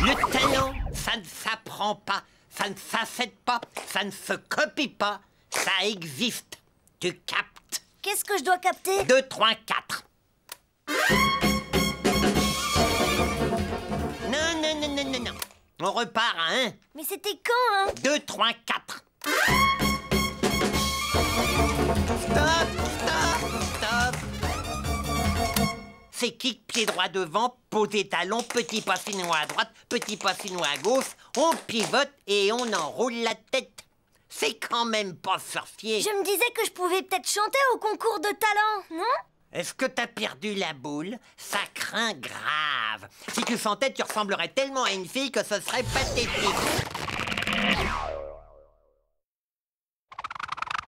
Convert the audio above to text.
Le talent, ça ne s'apprend pas, ça ne s'achète pas, ça ne se copie pas, ça existe. Tu captes Qu'est-ce que je dois capter? 2, 3, 4. Non, non, non, non, non, non. On repart à 1, Mais c'était quand, hein? 2, 3, 4. C'est kick, pied droit devant, posé talon, petit pas à droite, petit pas à gauche. On pivote et on enroule la tête. C'est quand même pas sorcier. Je me disais que je pouvais peut-être chanter au concours de talent, non? Est-ce que t'as perdu la boule? Ça craint grave. Si tu chantais, tu ressemblerais tellement à une fille que ce serait pathétique.